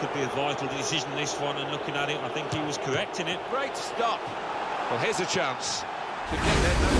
Could be a vital decision this one, and looking at it, I think he was correct in it. Great stop. Well, here's a chance to get their